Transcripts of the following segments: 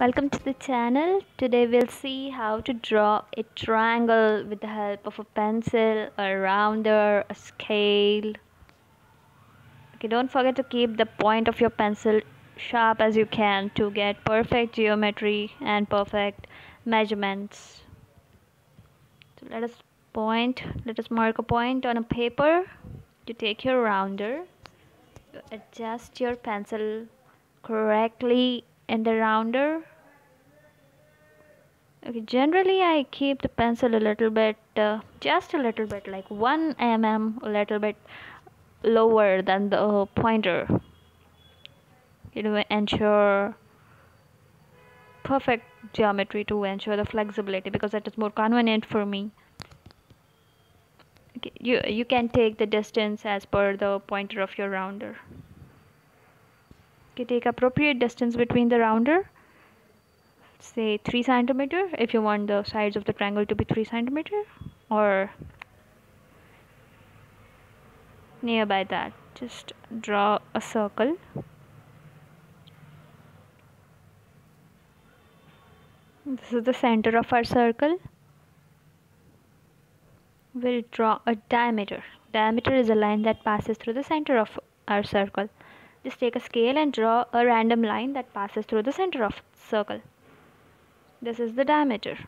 Welcome to the channel. Today we'll see how to draw a triangle with the help of a pencil, a rounder, a scale. Okay, don't forget to keep the point of your pencil sharp as you can to get perfect geometry and perfect measurements. So let us point, let us mark a point on a paper. You take your rounder, you adjust your pencil correctly in the rounder? Okay generally I keep the pencil a little bit uh, just a little bit like 1 mm a little bit lower than the pointer. You know ensure perfect geometry to ensure the flexibility because that is more convenient for me. Okay, you you can take the distance as per the pointer of your rounder okay take appropriate distance between the rounder say 3 centimeter if you want the sides of the triangle to be 3 centimeter or nearby that. Just draw a circle. This is the center of our circle. We'll draw a diameter. Diameter is a line that passes through the center of our circle just take a scale and draw a random line that passes through the center of circle this is the diameter.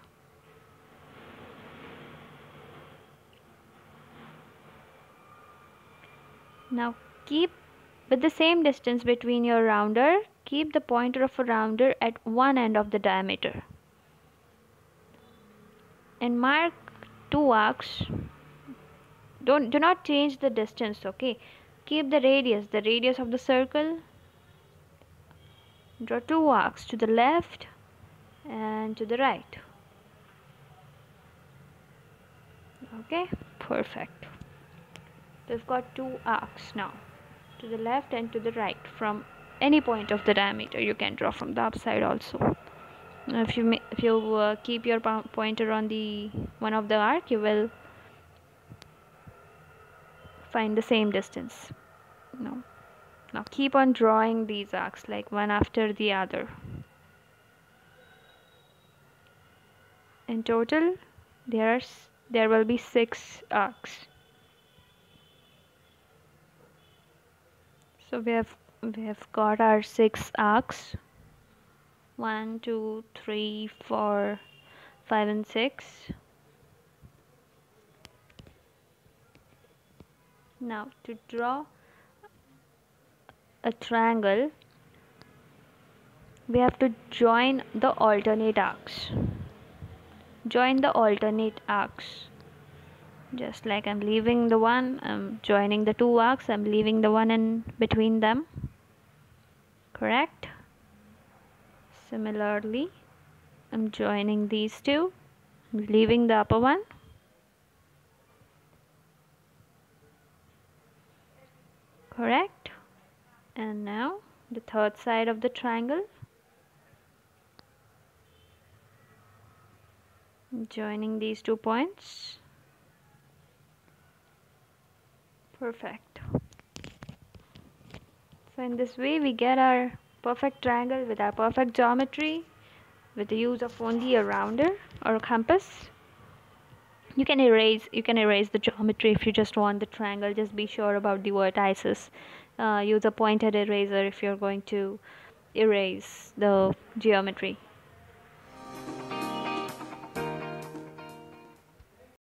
Now keep with the same distance between your rounder, keep the pointer of a rounder at one end of the diameter. And mark two arcs. Don't do not change the distance, okay? Keep the radius, the radius of the circle. Draw two arcs to the left and to the right. Okay perfect. We've got two arcs now to the left and to the right from any point of the diameter. You can draw from the upside also. If you if you uh, keep your pointer on the one of the arc you will find the same distance now now keep on drawing these arcs like one after the other. In total there are there will be six arcs. So we have we have got our six arcs. One two three four five and six. Now to draw a triangle we have to join the alternate arcs. Join the alternate arcs. Just like I'm leaving the one I'm joining the two arcs I'm leaving the one in between them. Correct? Similarly I'm joining these two I'm leaving the upper one. Correct and now the third side of the triangle. Joining these two points. Perfect. So in this way we get our perfect triangle with our perfect geometry with the use of only a rounder or a compass. You can erase you can erase the geometry if you just want the triangle. Just be sure about the vertices uh, use a pointed eraser if you're going to erase the geometry